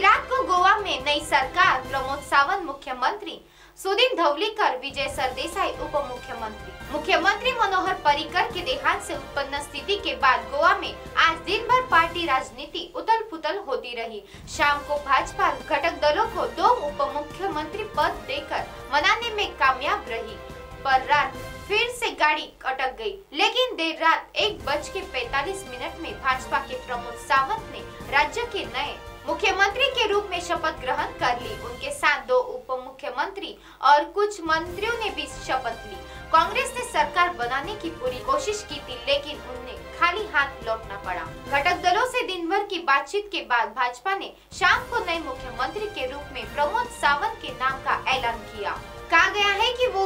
रात को गोवा में नई सरकार, प्रमोद सावंत मुख्यमंत्री, सुदीन धवलीकर, विजय सरदेसाई उप मुख्यमंत्री मुख्यमंत्री मनोहर पर्रिकर के देहांत से उत्पन्न स्थिति के बाद गोवा में आज दिन भर पार्टी राजनीति उतल पुथल होती रही। शाम को भाजपा घटक दलों को दो उप मुख्यमंत्री पद देकर मनाने में कामयाब रही। पर रात फिर से गाड़ी अटक गई। लेकिन देर रात एक बज के पैतालीस मिनट में भाजपा के प्रमोद सावंत ने राज्य के नए मुख्यमंत्री के रूप में शपथ ग्रहण कर ली। उनके साथ दो उप मुख्यमंत्री और कुछ मंत्रियों ने भी शपथ ली। कांग्रेस ने सरकार बनाने की पूरी कोशिश की थी, लेकिन उन्हें खाली हाथ लौटना पड़ा। घटक दलों से दिन भर की बातचीत के बाद भाजपा ने शाम को नए मुख्यमंत्री के रूप में प्रमोद सावंत के नाम का ऐलान किया।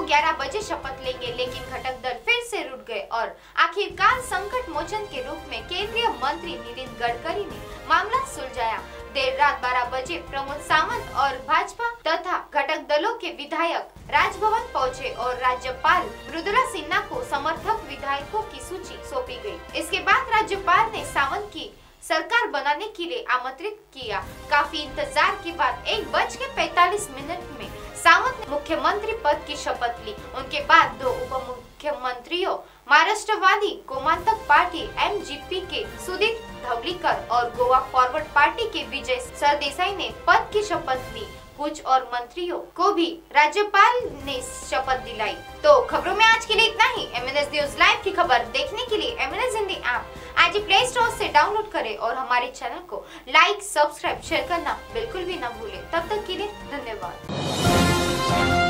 11 बजे शपथ लेंगे, लेकिन घटक दल फिर से रुट गए और आखिरकार संकट मोचन के रूप में केंद्रीय मंत्री नितिन गडकरी ने मामला सुलझाया देर रात 12 बजे प्रमोद सावंत और भाजपा तथा घटक दलों के विधायक राजभवन पहुँचे और राज्यपाल मृदुला सिन्हा को समर्थक विधायकों की सूची सौंपी गई। इसके बाद राज्यपाल ने सावंत की सरकार बनाने के लिए आमंत्रित किया काफ़ी इंतज़ार के बाद एक बज के पैतालीस मिनट में सावंत ने मुख्यमंत्री पद की शपथ ली। उनके बाद दो उप मुख्यमंत्रियों महाराष्ट्रवादी गोमांतक पार्टी एमजीपी के सुदीप धवलीकर और गोवा फॉरवर्ड पार्टी के विजय सरदेसाई ने पद की शपथ ली। कुछ और मंत्रियों को भी राज्यपाल ने शपथ दिलाई। तो खबरों में आज के लिए इतना ही। एम एन न्यूज़ लाइव की खबर देखने के लिए एम एन हिंदी ऐप आज प्ले स्टोर से डाउनलोड करें और हमारे चैनल को लाइक सब्सक्राइब शेयर करना बिल्कुल भी न भूलें। तब तक के लिए धन्यवाद। Thank you.